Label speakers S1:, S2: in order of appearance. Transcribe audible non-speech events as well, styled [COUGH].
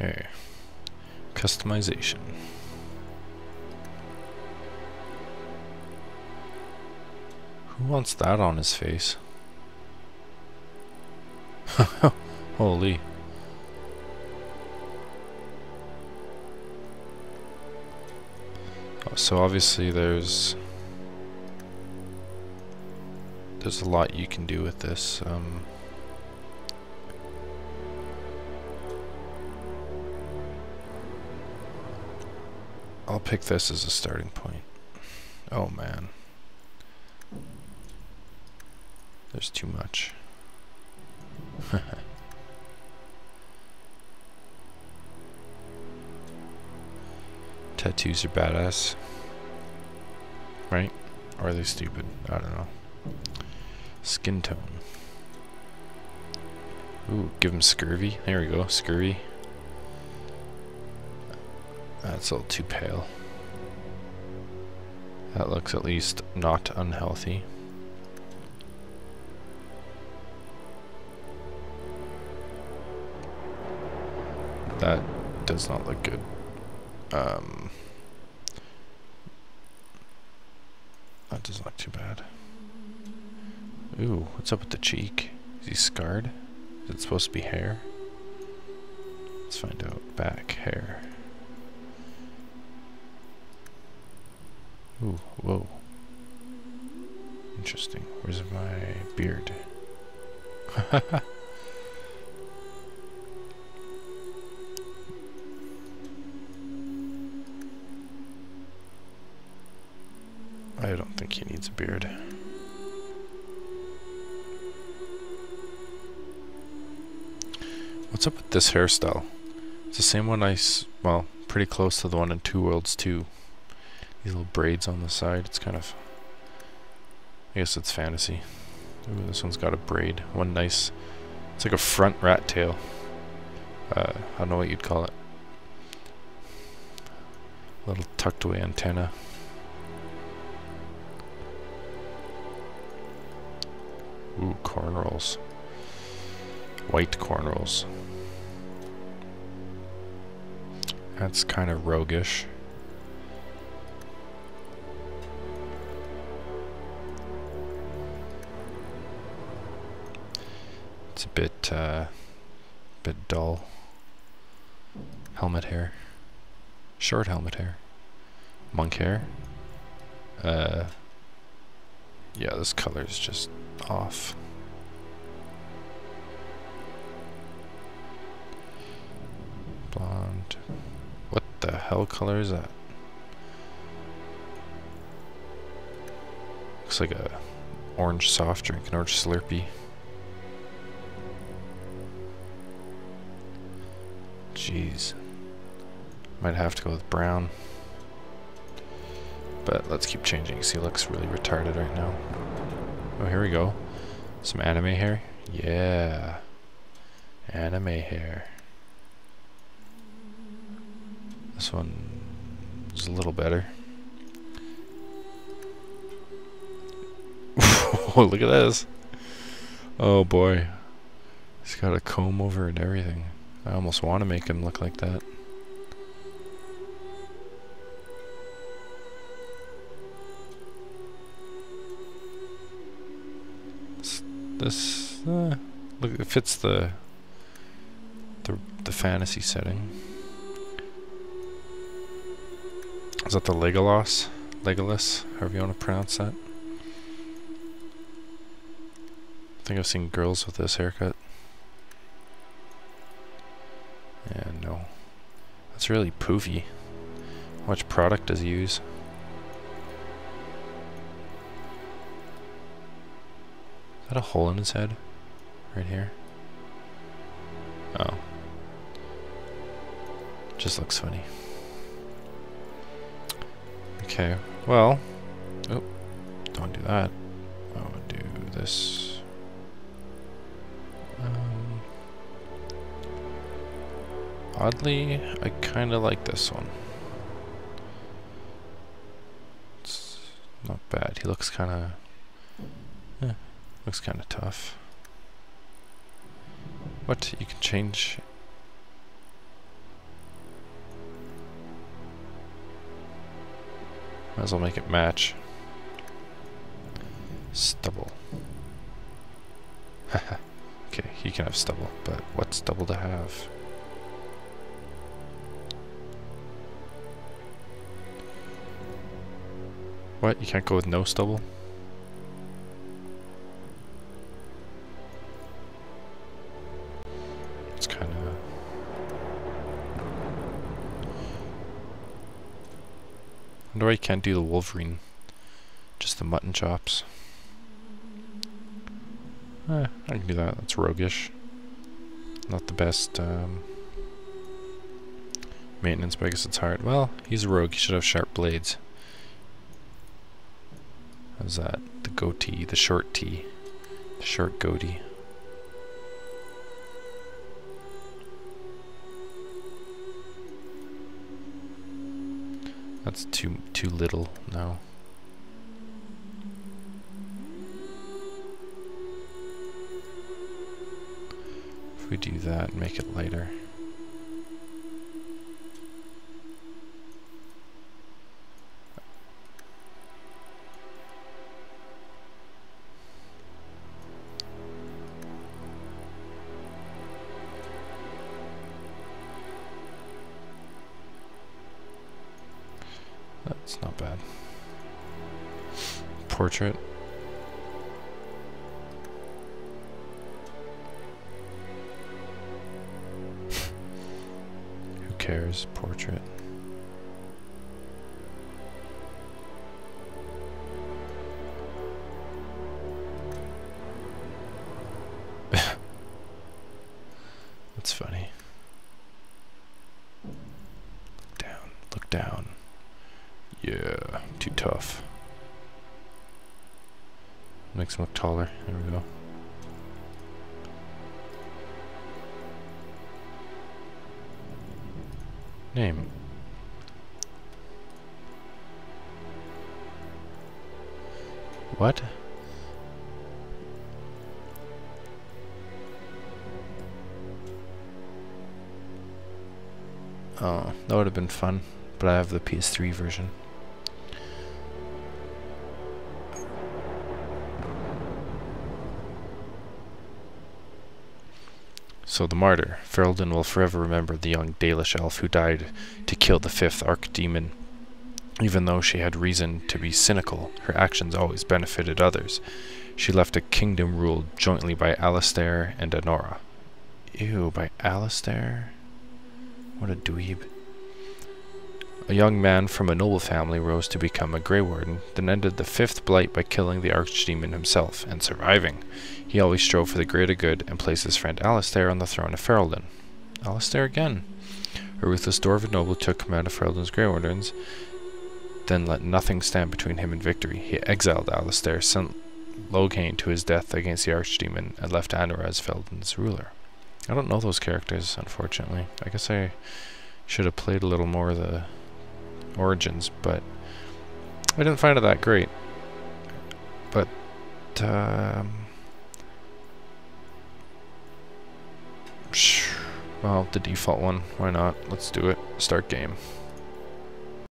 S1: Okay. Customization. Who wants that on his face? [LAUGHS] Holy. Oh, so obviously there's there's a lot you can do with this. Um, I'll pick this as a starting point. Oh man. There's too much. [LAUGHS] Tattoos are badass. Right? Or are they stupid? I don't know. Skin tone. Ooh, give him scurvy. There we go, scurvy. That's a little too pale. That looks at least not unhealthy. That does not look good. Um, that doesn't look too bad. Ooh, what's up with the cheek? Is he scarred? Is it supposed to be hair? Let's find out. Back, hair. Ooh, whoa. Interesting. Where's my beard? [LAUGHS] I don't think he needs a beard. What's up with this hairstyle? It's the same one I, well, pretty close to the one in Two Worlds 2. Little braids on the side, it's kind of, I guess it's fantasy. Ooh, this one's got a braid. One nice, it's like a front rat tail. Uh, I don't know what you'd call it. Little tucked away antenna. Ooh, cornrows. White cornrows. That's kind of roguish. Bit, uh, bit dull. Helmet hair. Short helmet hair. Monk hair. Uh, yeah, this color is just off. Blonde. What the hell color is that? Looks like a orange soft drink, an orange Slurpee. Jeez. Might have to go with brown. But let's keep changing. See, he looks really retarded right now. Oh, here we go. Some anime hair? Yeah. Anime hair. This one is a little better. [LAUGHS] look at this. Oh boy. He's got a comb over and everything. I almost want to make him look like that. This, uh, look, it fits the, the the fantasy setting. Is that the Legolas? Legolas, however you want to pronounce that. I think I've seen girls with this haircut. That's really poofy. Much product does he use? Is that a hole in his head? Right here? Oh. Just looks funny. Okay, well. Oh, don't do that. I would do this. Oddly, I kind of like this one. It's not bad. He looks kind of... Eh, looks kind of tough. What? You can change... Might as well make it match. Stubble. [LAUGHS] okay, he can have stubble, but what stubble to have? What? You can't go with no stubble? It's kind of... wonder why you can't do the Wolverine. Just the mutton chops. Eh, I can do that. That's roguish. Not the best um, maintenance, but I guess it's hard. Well, he's a rogue. He should have sharp blades. How's that? The goatee, the short tee, the short goatee. That's too too little now. If we do that, make it lighter. That's not bad. Portrait. [LAUGHS] Who cares? Portrait. [LAUGHS] That's funny. Down. Look down. Yeah, too tough. Makes him look taller. There we go. Name. What? Oh, that would have been fun, but I have the PS3 version. So the martyr, Ferelden will forever remember the young Dalish elf who died to kill the fifth archdemon. Even though she had reason to be cynical, her actions always benefited others. She left a kingdom ruled jointly by Alistair and Anora. Ew, by Alistair? What a dweeb. A young man from a noble family rose to become a Grey Warden, then ended the fifth blight by killing the Archdemon himself, and surviving. He always strove for the greater good, and placed his friend Alistair on the throne of Ferelden. Alistair again. A ruthless Dwarven noble took command of Ferelden's Grey Wardens, then let nothing stand between him and victory. He exiled Alistair, sent Loghain to his death against the Archdemon, and left Anora as Ferelden's ruler. I don't know those characters, unfortunately. I guess I should have played a little more the Origins, but I didn't find it that great. But, um, well, the default one, why not? Let's do it. Start game.